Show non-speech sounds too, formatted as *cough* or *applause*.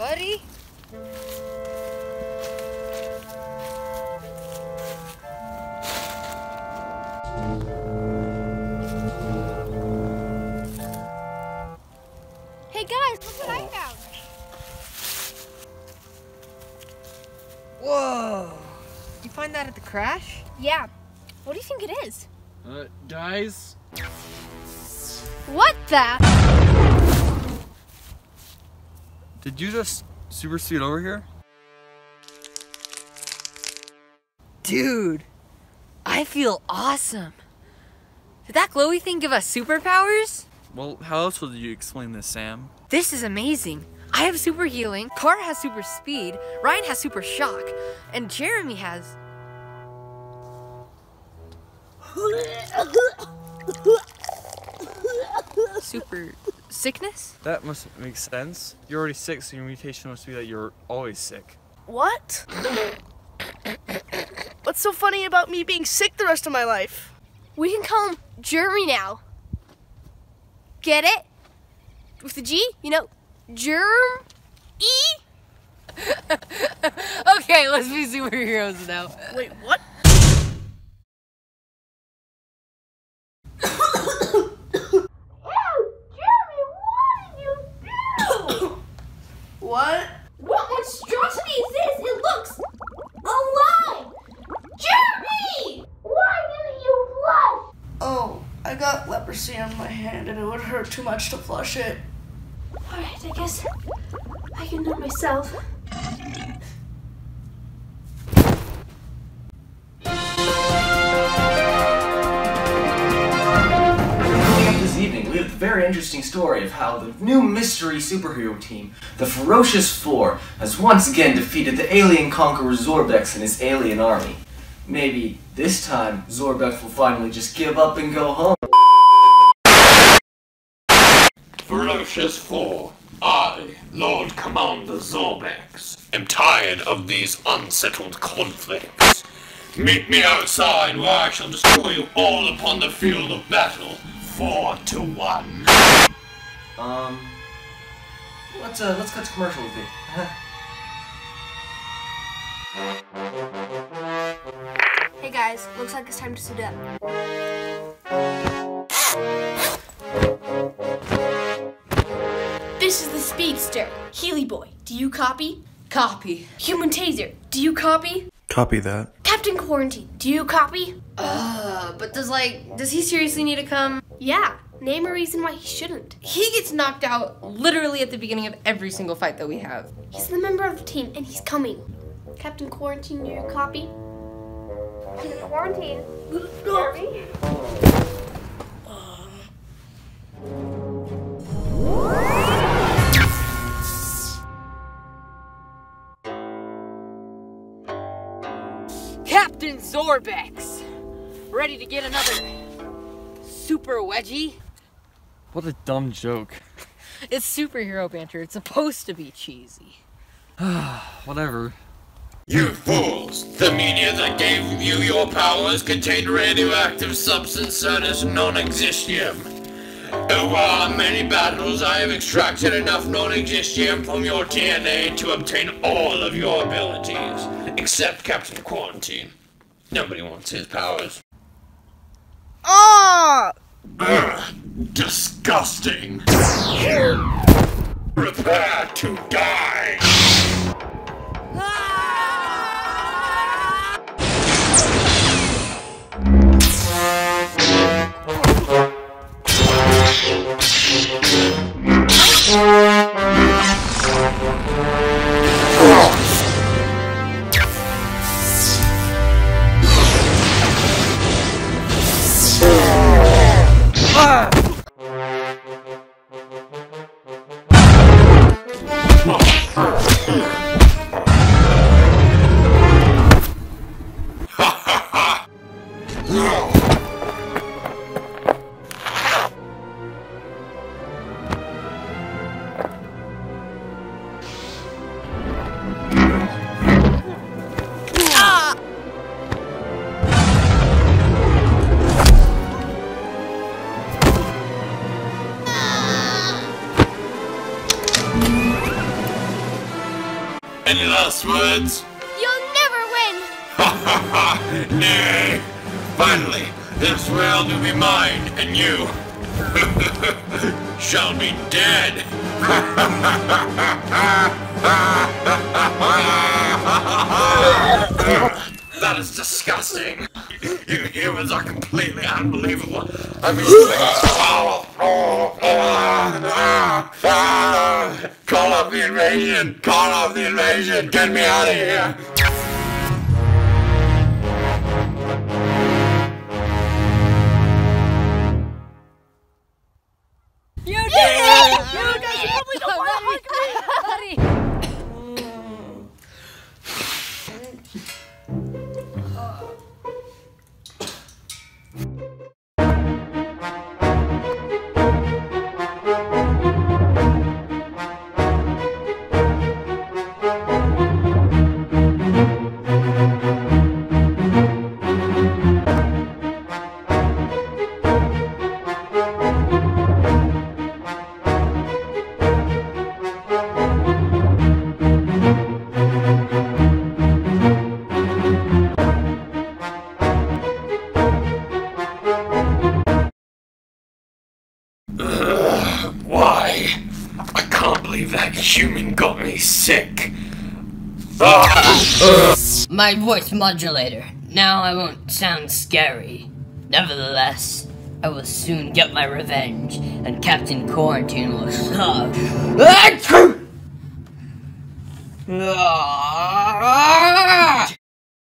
Buddy? Hey guys, look what I found. Whoa! You find that at the crash? Yeah. What do you think it is? Uh, guys? What the? Did you just super speed over here? Dude, I feel awesome. Did that glowy thing give us superpowers? Well, how else would you explain this, Sam? This is amazing. I have super healing, Car has super speed, Ryan has super shock, and Jeremy has. *laughs* Super sickness? That must make sense. You're already sick, so your mutation must be that you're always sick. What? What's so funny about me being sick the rest of my life? We can call him Jeremy now. Get it? With the G, you know, Germ E? *laughs* okay, let's be superheroes now. Wait, what? What? What monstrosity is this? It looks alive! Jeremy! Why didn't you flush? Oh, I got leprosy on my hand and it would hurt too much to flush it. Alright, I guess I can do it myself. Interesting story of how the new mystery superhero team, the Ferocious Four, has once again defeated the alien conqueror Zorbex and his alien army. Maybe this time Zorbex will finally just give up and go home. Ferocious Four, I, Lord Commander Zorbex, am tired of these unsettled conflicts. Meet me outside where I shall destroy you all upon the field of battle, four to one. Um, let's uh, let's cut to commercial with it. *laughs* Hey guys, looks like it's time to suit up. This is the Speedster. Healy Boy, do you copy? Copy. Human Taser, do you copy? Copy that. Captain Quarantine, do you copy? Uh, but does like, does he seriously need to come? Yeah, name a reason why he shouldn't. He gets knocked out literally at the beginning of every single fight that we have. He's the member of the team and he's coming. Captain Quarantine, do you copy? Captain Quarantine. Jeremy? Captain Zorbex! Ready to get another super wedgie? What a dumb joke. *laughs* It's superhero banter. It's supposed to be cheesy. *sighs* Whatever. You fools! The media that gave you your powers contained radioactive substance known as non-existium. Over our many battles, I have extracted enough non-existium from your DNA to obtain all of your abilities, except Captain Quarantine. Nobody wants his powers. Ah! Ugh, disgusting. Prepare to die. Any last words? You'll never win. *laughs* Nay! Finally, this world will be mine, and you *laughs* shall be dead! *laughs* that is disgusting! You humans are completely unbelievable! I mean, call off the invasion! Call off the invasion! Get me out of here! Human got me sick. My voice modulator. Now I won't sound scary. Nevertheless, I will soon get my revenge, and Captain Quarantine will suck. Ah!